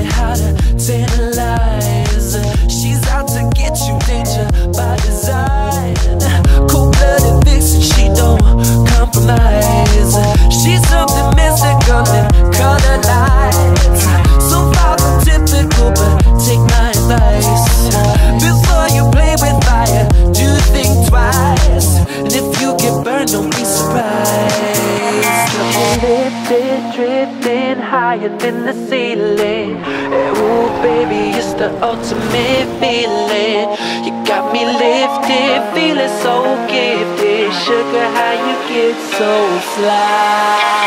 how to tantalize. She's out to get you, danger by design. Cold-blooded vixen, she don't compromise. She's something mystical lights. So far from typical, but take my advice. Before you play with fire, do think twice. And if you get burned, don't be surprised. Higher than the ceiling. The ultimate feeling. You got me lifted, feeling so gifted. Sugar, how you get so fly?